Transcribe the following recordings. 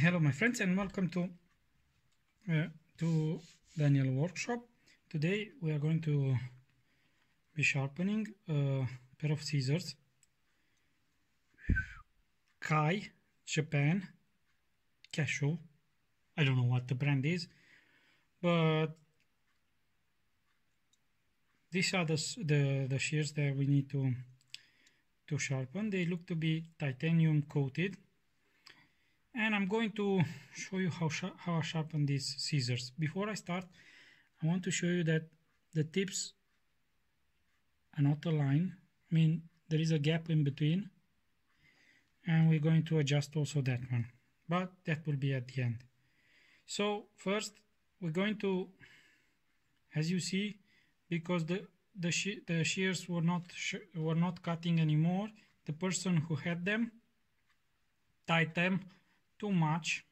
Hello my friends and welcome to uh, to Daniel workshop. Today we are going to be sharpening a pair of scissors. Kai, Japan, Casio. I don't know what the brand is, but these are the, the, the shears that we need to to sharpen. They look to be titanium coated I'm going to show you how, how I sharpen these scissors. Before I start, I want to show you that the tips are not aligned. I mean, there is a gap in between and we're going to adjust also that one. But that will be at the end. So first, we're going to, as you see, because the the, she the shears were not were not cutting anymore, the person who had them tied them too much.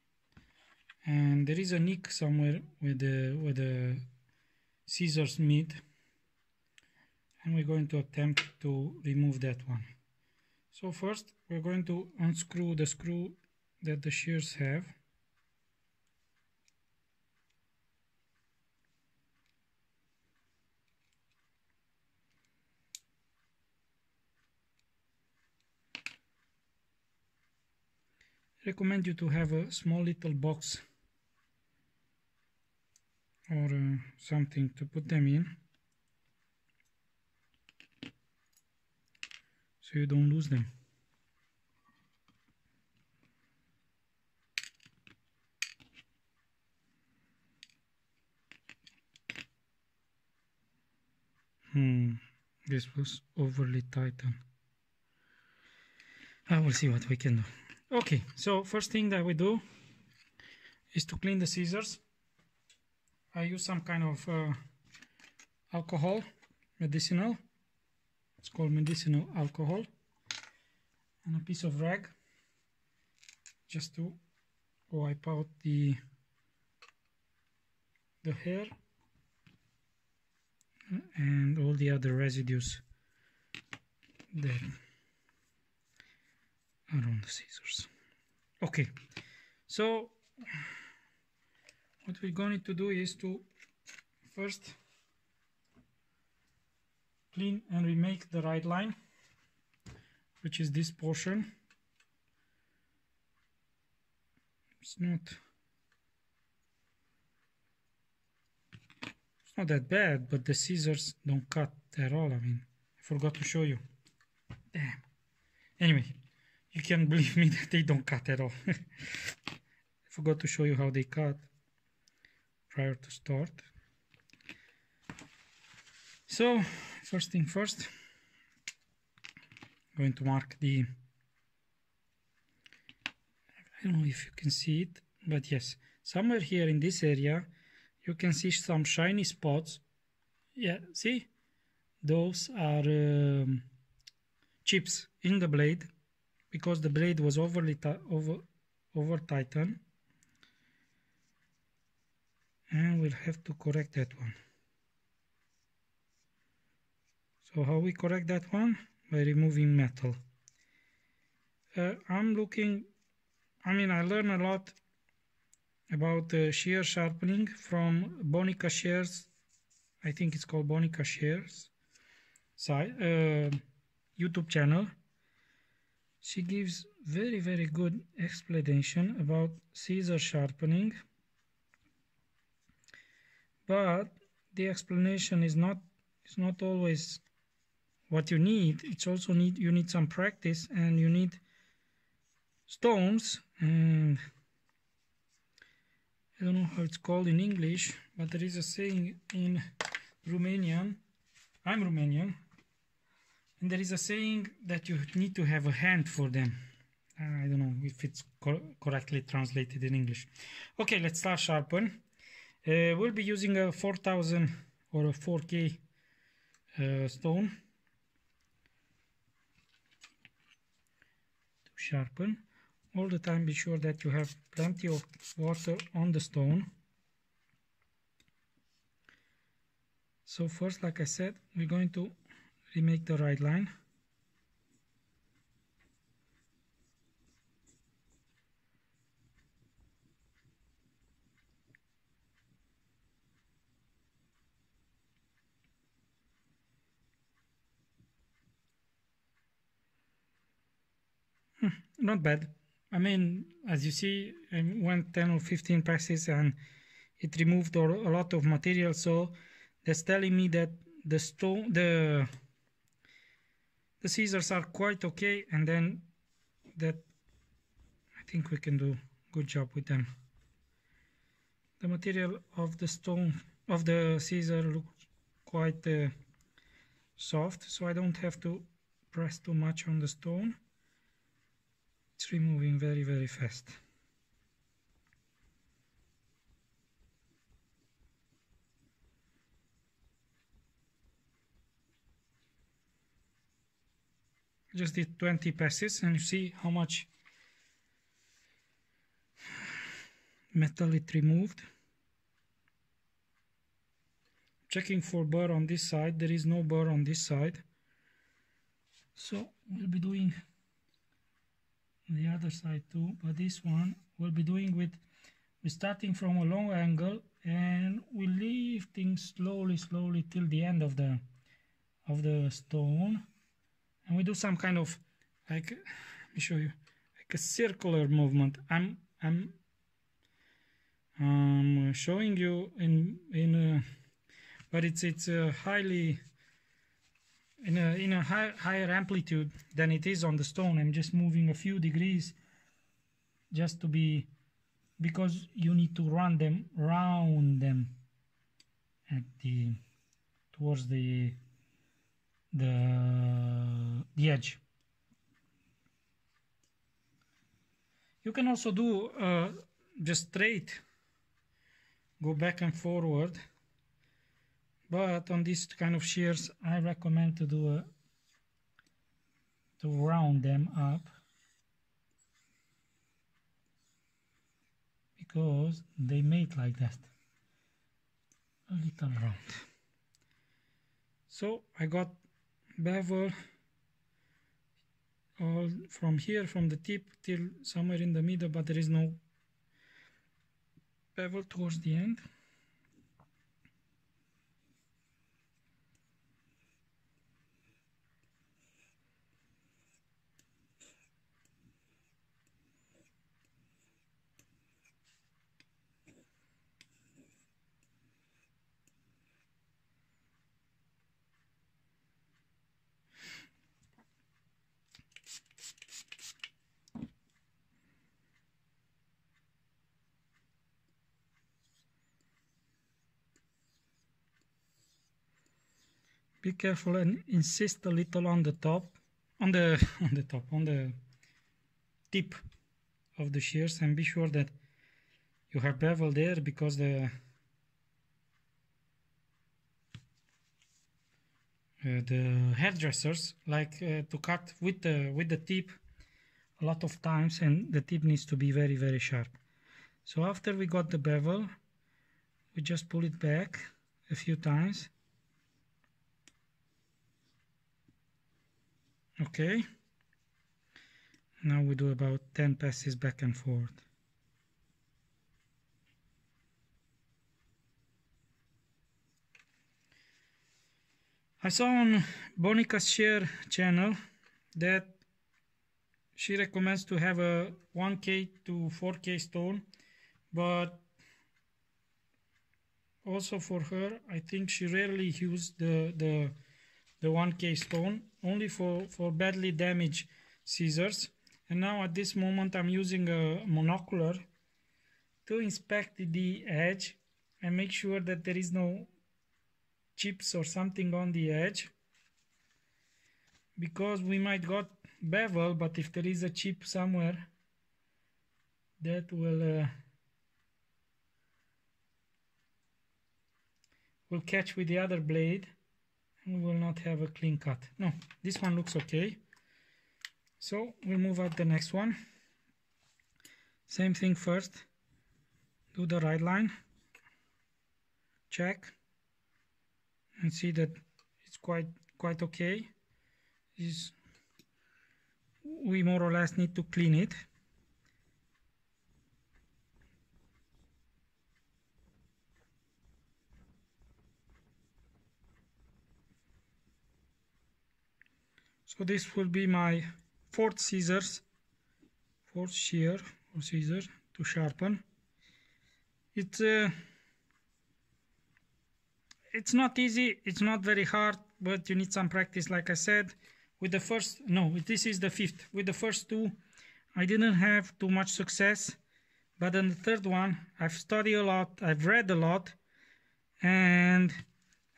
And there is a nick somewhere where the where the scissors meet and we're going to attempt to remove that one. So first we're going to unscrew the screw that the shears have recommend you to have a small little box or uh, something to put them in. So you don't lose them. Hmm this was overly tightened I will see what we can do Okay, so first thing that we do is to clean the scissors. I use some kind of uh, alcohol, medicinal. It's called medicinal alcohol. And a piece of rag just to wipe out the the hair and all the other residues there around the scissors. Okay. So what we're going to do is to first clean and remake the right line which is this portion. It's not it's not that bad but the scissors don't cut at all. I mean I forgot to show you. Damn. Anyway you can believe me that they don't cut at all. I forgot to show you how they cut prior to start. So, first thing first, I'm going to mark the, I don't know if you can see it, but yes, somewhere here in this area, you can see some shiny spots. Yeah, see? Those are um, chips in the blade because the blade was overly over over tightened. And we'll have to correct that one. So how we correct that one? By removing metal. Uh, I'm looking I mean I learned a lot about uh, shear sharpening from Bonica Shears. I think it's called Bonica Shears. Side, uh, YouTube channel she gives very very good explanation about scissor sharpening but the explanation is not is not always what you need. It's also need you need some practice and you need stones and I don't know how it's called in English but there is a saying in Romanian I'm Romanian and there is a saying that you need to have a hand for them. I don't know if it's co correctly translated in English. Okay, let's start sharpen. Uh, we'll be using a 4000 or a 4K uh, stone to sharpen. All the time be sure that you have plenty of water on the stone. So first, like I said, we're going to remake the right line. Hmm, not bad. I mean as you see um, I went 10 or 15 passes and it removed a lot of material so that's telling me that the stone the the scissors are quite okay and then that I think we can do good job with them. The material of the stone of the scissor looks quite uh, soft so I don't have to press too much on the stone. It's removing very very fast just did 20 passes and you see how much metal it removed. Checking for burr on this side there is no burr on this side. So we'll be doing the other side too but this one we'll be doing with we're starting from a long angle and we're lifting slowly slowly till the end of the of the stone and we do some kind of like let me show you like a circular movement. I'm I'm um, showing you in in a, but it's it's a highly in a in a high, higher amplitude than it is on the stone. I'm just moving a few degrees just to be because you need to run them round them at the towards the the the edge. You can also do uh, just straight go back and forward. But on these kind of shears I recommend to do a to round them up. Because they made like that. A little round. So I got bevel all from here from the tip till somewhere in the middle but there is no bevel towards the end be careful and insist a little on the top on the on the top on the tip of the shears and be sure that you have bevel there because the uh, the hairdressers like uh, to cut with the with the tip a lot of times and the tip needs to be very very sharp. So after we got the bevel we just pull it back a few times okay. Now we do about 10 passes back and forth. I saw on Bonica's share channel that she recommends to have a 1k to 4k stone but also for her I think she rarely used the the the 1k stone only for, for badly damaged scissors. And now at this moment I'm using a monocular to inspect the edge and make sure that there is no chips or something on the edge. Because we might got bevel but if there is a chip somewhere that will uh, will catch with the other blade we will not have a clean cut. No this one looks okay. So we'll move out the next one. Same thing first. Do the right line. Check. And see that it's quite quite okay. Is we more or less need to clean it so this will be my fourth scissors fourth shear or scissor to sharpen. It's uh, it's not easy it's not very hard but you need some practice like I said. With the first no this is the fifth. With the first two I didn't have too much success but in the third one I've studied a lot I've read a lot and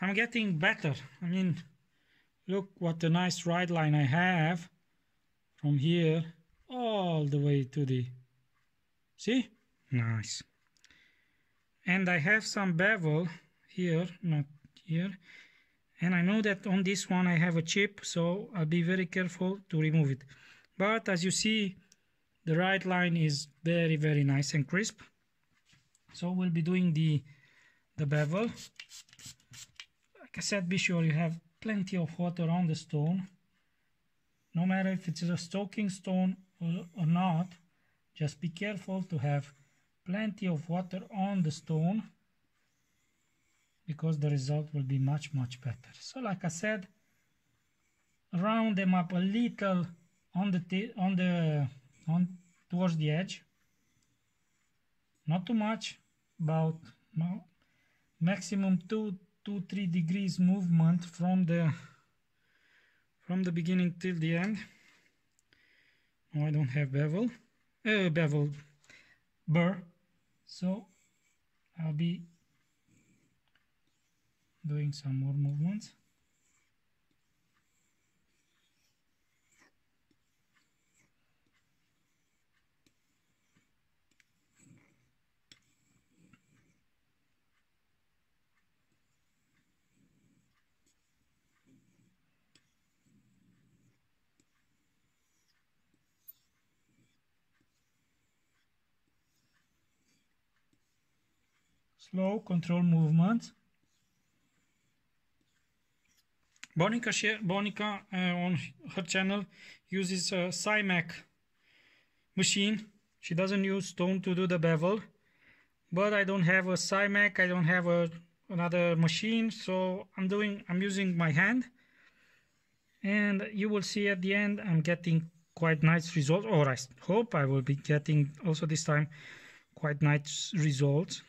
I'm getting better. I mean look what a nice right line I have from here all the way to the see? Nice. And I have some bevel here not here. And I know that on this one I have a chip so I'll be very careful to remove it. But as you see the right line is very very nice and crisp. So we'll be doing the the bevel. Like I said be sure you have plenty of water on the stone no matter if it's a soaking stone or, or not just be careful to have plenty of water on the stone because the result will be much much better. So like I said round them up a little on the on the on towards the edge. Not too much about maximum two two three degrees movement from the from the beginning till the end. Oh, I don't have bevel. Uh, bevel. Burr so I'll be doing some more movements slow control movement. Bonica, Bonica uh, on her channel uses a Simac machine. She doesn't use stone to do the bevel, but I don't have a Simac. I don't have a another machine, so I'm doing. I'm using my hand, and you will see at the end I'm getting quite nice results. Or I hope I will be getting also this time quite nice results.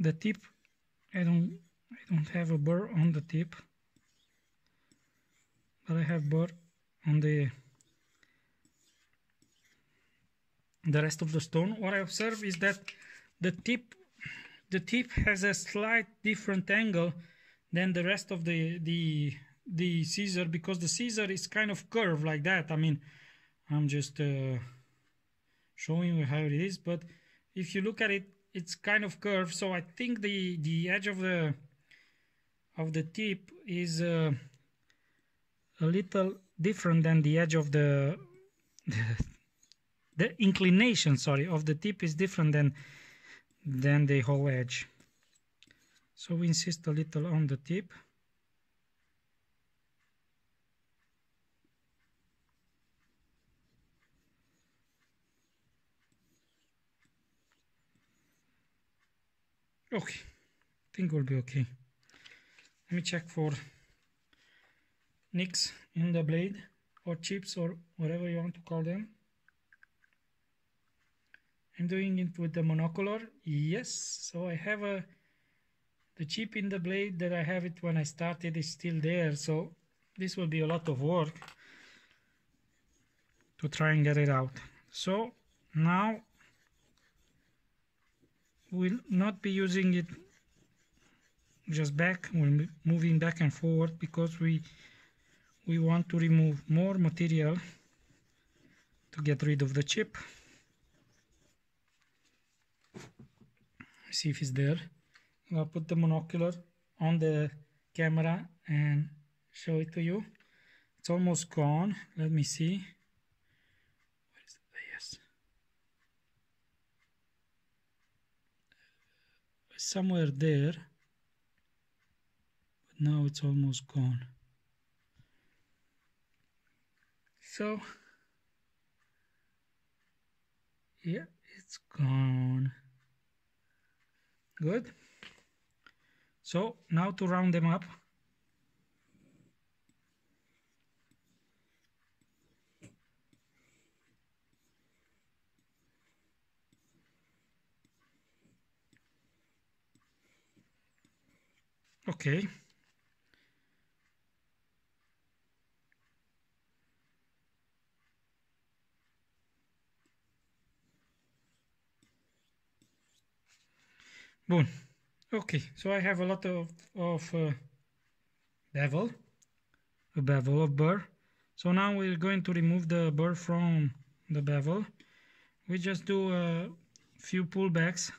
The tip. I don't I don't have a burr on the tip but I have burr on the the rest of the stone. What I observe is that the tip the tip has a slight different angle than the rest of the the the scissor because the scissor is kind of curved like that. I mean I'm just uh, showing you how it is but if you look at it it's kind of curved so I think the the edge of the of the tip is uh, a little different than the edge of the the inclination sorry of the tip is different than than the whole edge. So we insist a little on the tip Okay, I think we'll be okay. Let me check for nicks in the blade or chips or whatever you want to call them. I'm doing it with the monocular. Yes, so I have a the chip in the blade that I have it when I started is still there. So this will be a lot of work to try and get it out. So now will not be using it just back we're moving back and forward because we we want to remove more material to get rid of the chip. See if it's there. I'll put the monocular on the camera and show it to you. It's almost gone. Let me see somewhere there but now it's almost gone so yeah? It's gone. Good. So now to round them up. Okay. Boom. Okay, so I have a lot of, of uh, bevel, a bevel of burr. So now we're going to remove the burr from the bevel. We just do a few pullbacks.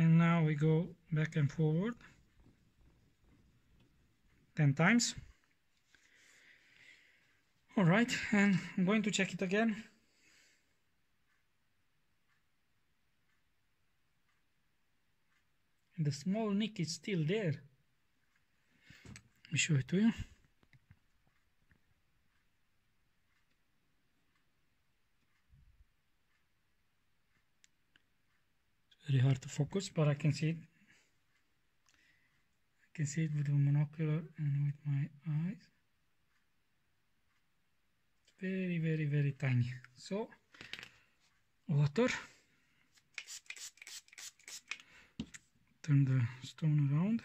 And now we go back and forward 10 times. All right, and I'm going to check it again. And the small nick is still there. Let me show it to you. Very hard to focus, but I can see it. I can see it with the monocular and with my eyes. Very very very tiny. So water. Turn the stone around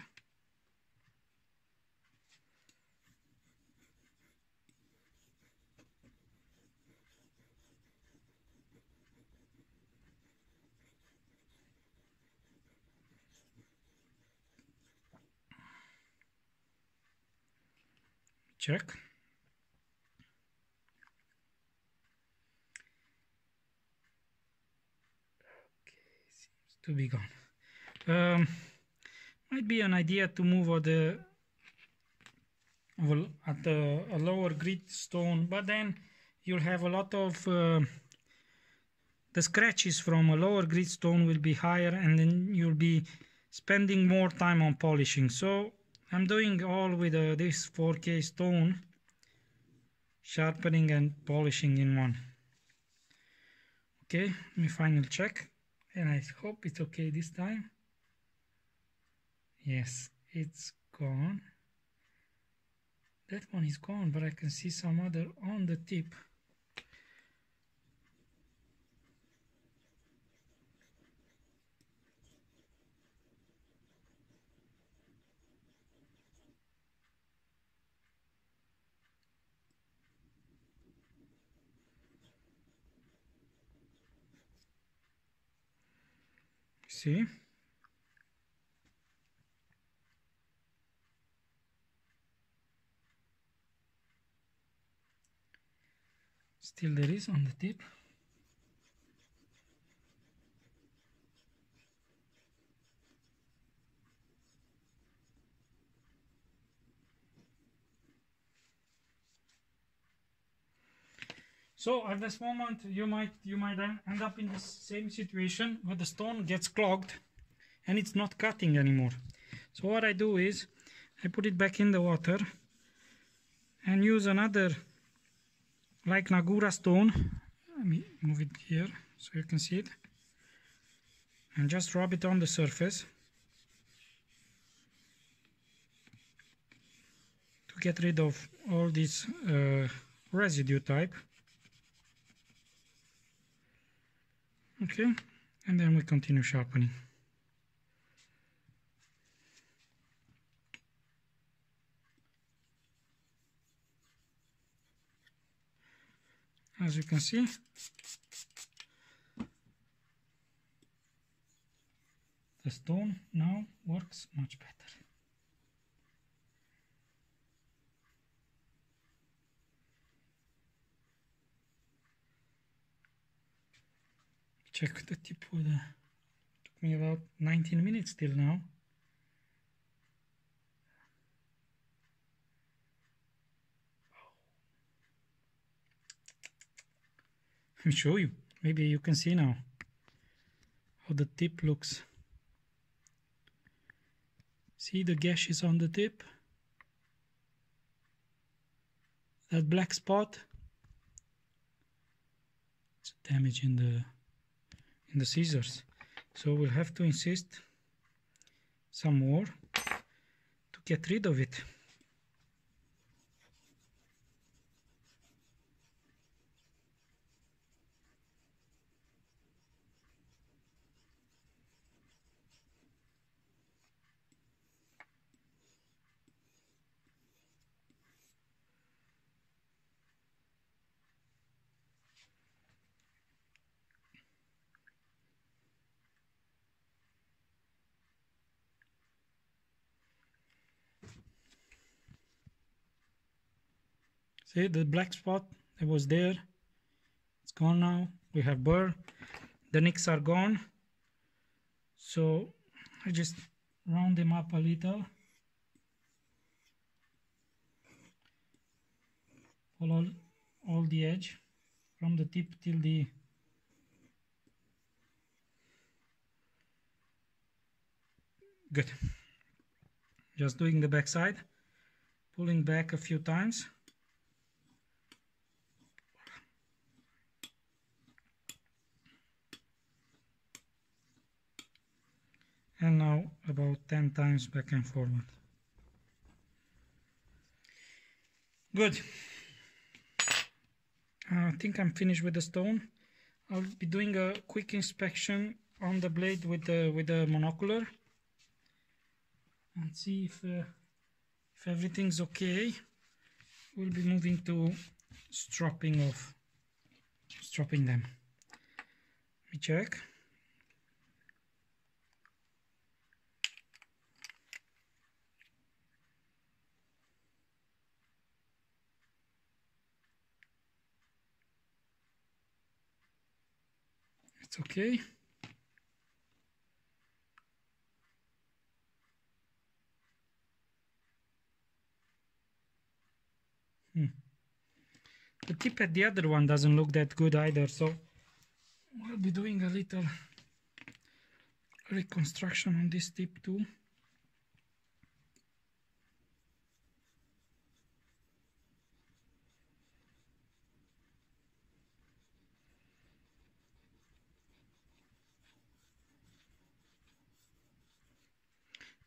check to be gone. Um, might be an idea to move at the well, at the, a lower grit stone, but then you'll have a lot of uh, the scratches from a lower grit stone will be higher, and then you'll be spending more time on polishing. So I'm doing all with uh, this 4K stone, sharpening and polishing in one. Okay, let me final check and I hope it's okay this time. Yes it's gone. That one is gone but I can see some other on the tip still there is on the tip So at this moment you might you might end up in the same situation where the stone gets clogged and it's not cutting anymore. So what I do is I put it back in the water and use another like Nagura stone. Let me move it here so you can see it. And just rub it on the surface to get rid of all this uh, residue type. Okay. And then we continue sharpening. As you can see the stone now works much better check the tip for the took me about 19 minutes till now. Me show you. Maybe you can see now how the tip looks. See the gashes on the tip. That black spot. It's damage in the the scissors. So we'll have to insist some more to get rid of it See the black spot that was there? It's gone now. We have burr. The nicks are gone. So I just round them up a little. Follow all the edge from the tip till the good just doing the back side pulling back a few times and now about 10 times back and forward. Good. I think I'm finished with the stone. I'll be doing a quick inspection on the blade with the with the monocular and see if uh, if everything's okay. We'll be moving to stropping off, stropping them. Let me check it's okay hmm. the tip at the other one doesn't look that good either so we'll be doing a little reconstruction on this tip too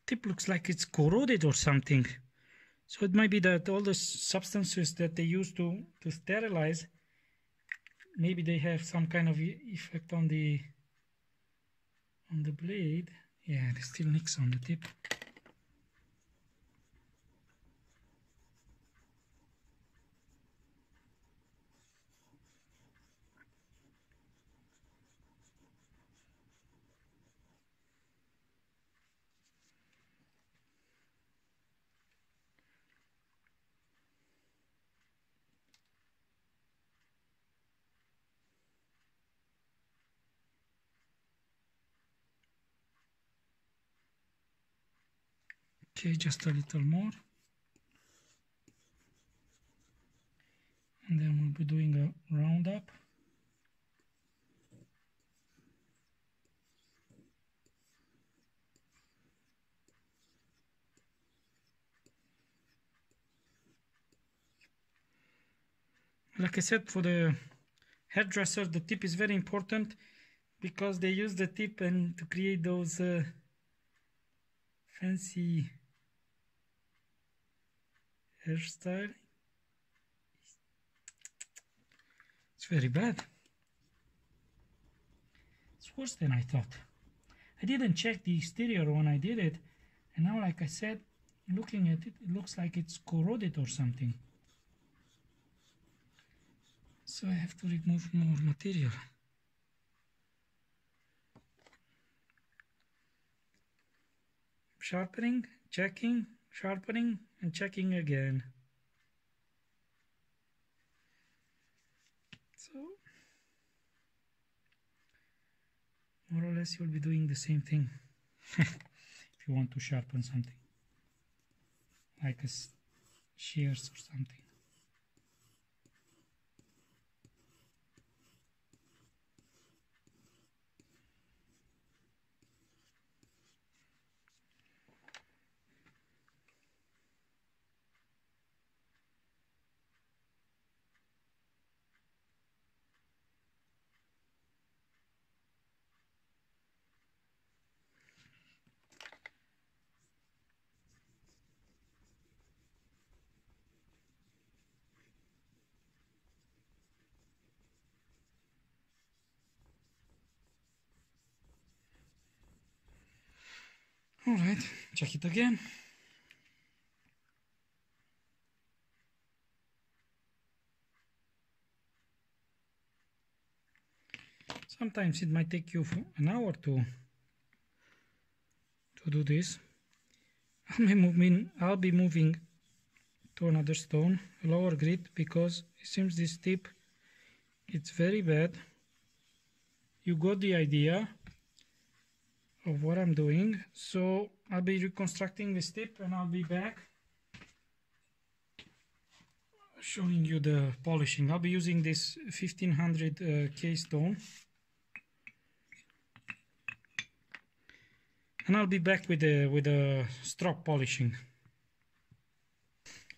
tip looks like it's corroded or something. So it might be that all the substances that they use to, to sterilize, maybe they have some kind of effect on the on the blade. Yeah, there's still nicks on the tip. Okay just a little more. And then we'll be doing a roundup. Like I said for the hairdresser the tip is very important because they use the tip and to create those uh, fancy hairstyle. It's very bad. It's worse than I thought. I didn't check the exterior when I did it, and now, like I said, looking at it, it looks like it's corroded or something. So I have to remove more material. Sharpening, checking, sharpening, and checking again. So, more or less you'll be doing the same thing if you want to sharpen something like a shears or something. Alright, check it again. Sometimes it might take you for an hour to to do this. I'll be moving, I'll be moving to another stone, a lower grit, because it seems this tip it's very bad. You got the idea of what I'm doing. So I'll be reconstructing this tip and I'll be back showing you the polishing. I'll be using this 1500 uh, K stone. And I'll be back with the with the strop polishing.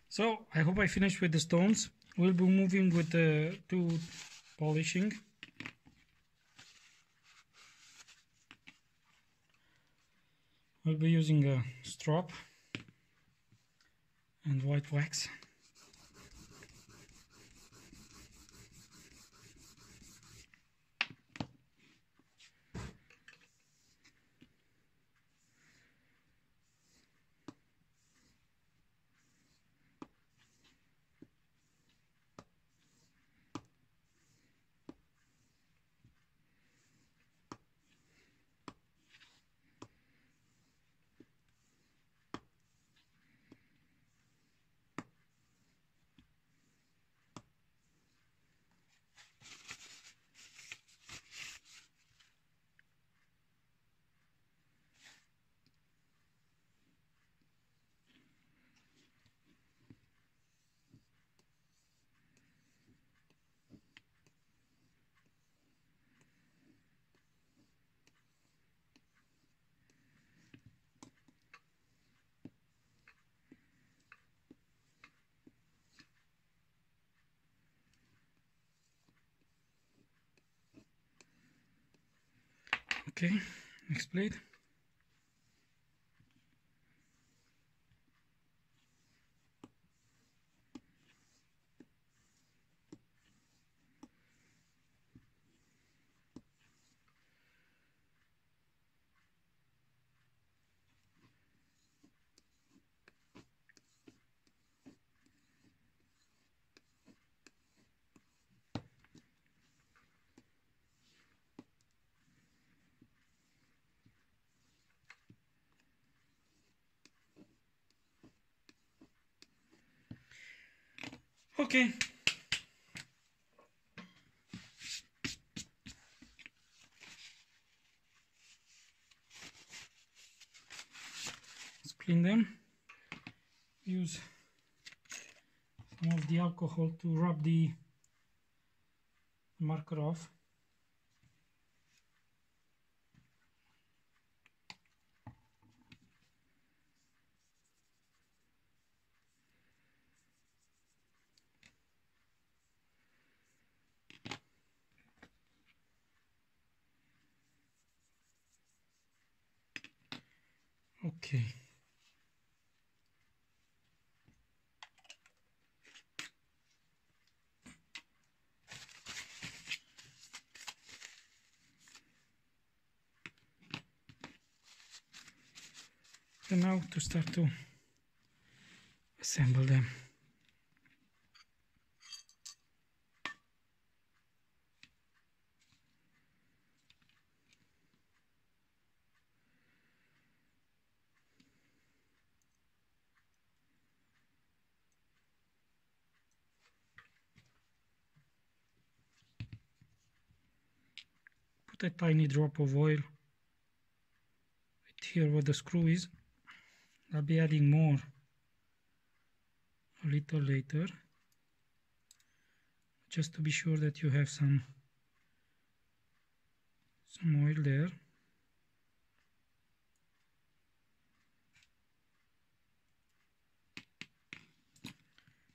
So I hope I finished with the stones. We'll be moving with the two polishing. We'll be using a strop and white wax. Okay, next plate. Okay. Let's clean them. Use some of the alcohol to rub the marker off. Okay. And now to start to assemble them. A tiny drop of oil. Right here where the screw is. I'll be adding more a little later. Just to be sure that you have some some oil there.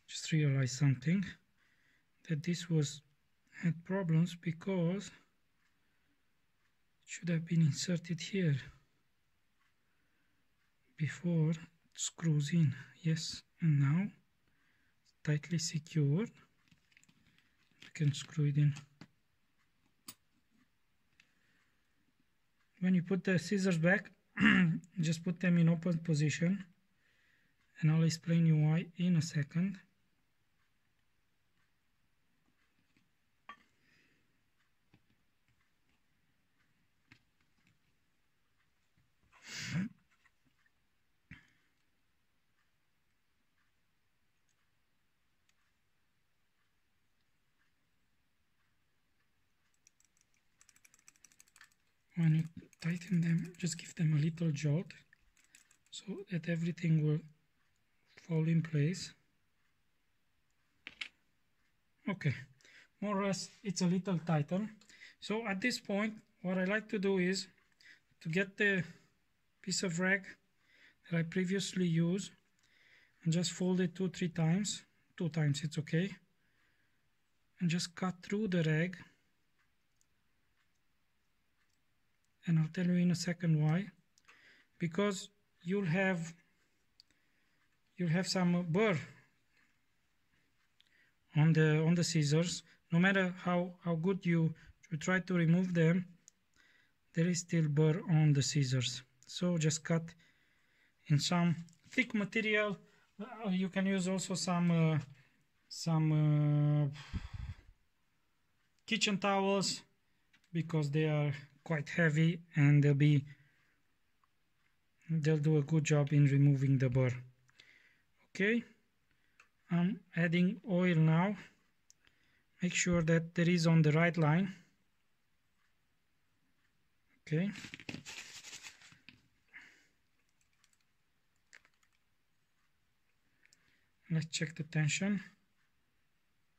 Just realized something that this was had problems because should have been inserted here before it screws in. Yes and now tightly secured. You can screw it in. When you put the scissors back just put them in open position and I'll explain you why in a second when you tighten them just give them a little jolt so that everything will fall in place. Okay more or less it's a little tighter. So at this point what I like to do is to get the piece of rag that I previously used and just fold it two three times. Two times it's okay. And just cut through the rag and I'll tell you in a second why. Because you'll have you'll have some burr on the on the scissors. No matter how how good you, try to remove them there is still burr on the scissors. So just cut in some thick material. Uh, you can use also some uh, some uh, kitchen towels because they are quite heavy and they'll be they'll do a good job in removing the burr okay? I'm adding oil now. Make sure that there is on the right line. Okay. Let's check the tension.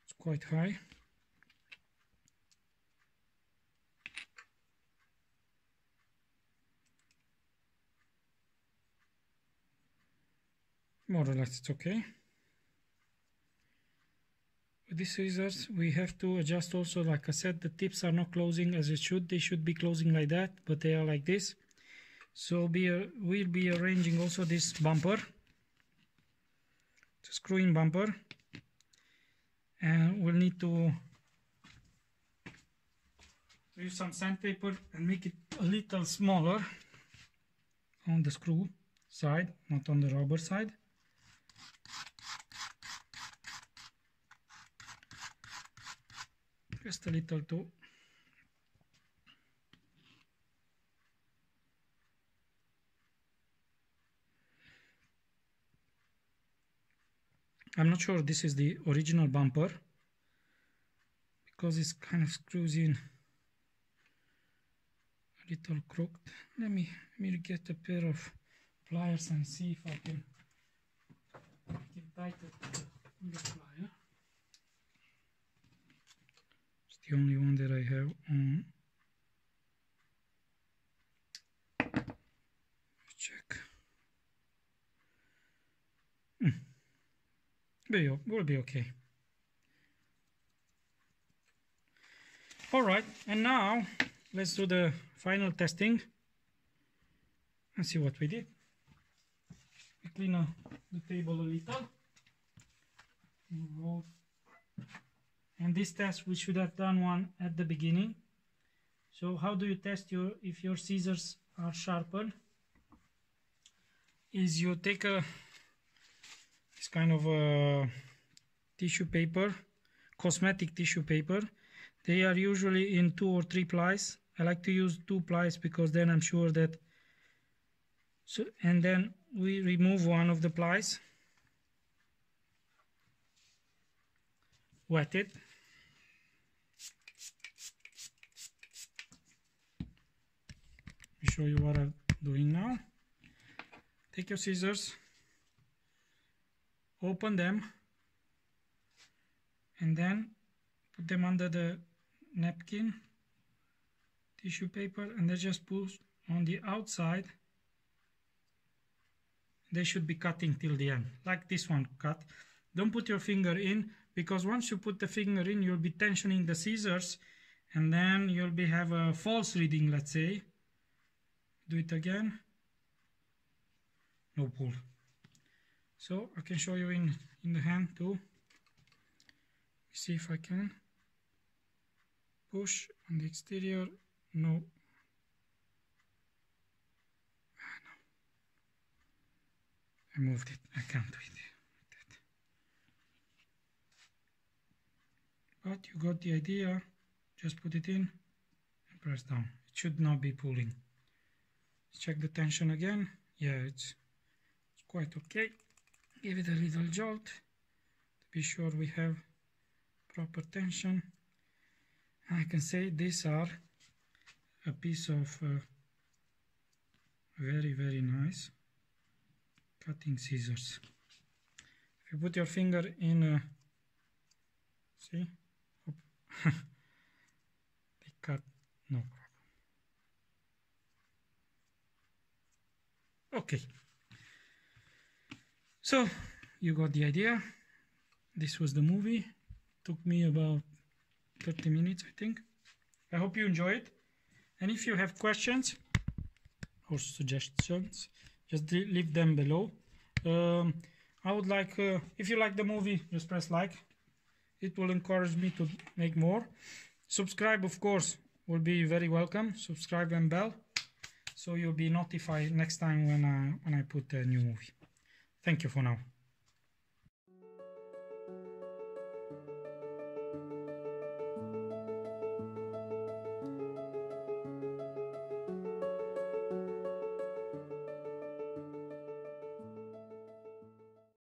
It's quite high more or less it's okay. With these scissors we have to adjust also like I said the tips are not closing as it should. They should be closing like that but they are like this. So be we'll be arranging also this bumper it's a screw in bumper. And we'll need to use some sandpaper and make it a little smaller on the screw side not on the rubber side just a little too I'm not sure this is the original bumper because it's kind of screws in. A little crooked. Let me let me get a pair of pliers and see if I can, I can tighten the only one that I have on. Check. Hmm. Be, will be okay. Alright, and now let's do the final testing and see what we did. We clean uh, the table a little. And this test we should have done one at the beginning. So how do you test your if your scissors are sharpened is you take a this kind of a tissue paper cosmetic tissue paper. They are usually in two or three plies. I like to use two plies because then I'm sure that so and then we remove one of the plies. Wet it. Show you what I'm doing now. Take your scissors open them and then put them under the napkin tissue paper and then just push on the outside they should be cutting till the end like this one cut. Don't put your finger in because once you put the finger in you'll be tensioning the scissors and then you'll be have a false reading let's say. Do it again. No pull. So I can show you in in the hand too. See if I can. Push on the exterior. No I moved it. I can't do it. But you got the idea. Just put it in and press down. It should not be pulling. Let's check the tension again. Yeah, it's, it's quite okay. Give it a little jolt to be sure we have proper tension. I can say these are a piece of uh, very very nice cutting scissors. If you put your finger in uh, see? They cut. No problem. Okay. So you got the idea. This was the movie. Took me about 30 minutes I think. I hope you enjoy it. And if you have questions or suggestions just leave them below. Um, I would like uh, if you like the movie just press like. It will encourage me to make more. Subscribe of course will be very welcome. Subscribe and bell so you'll be notified next time when I when I put a new movie. Thank you for now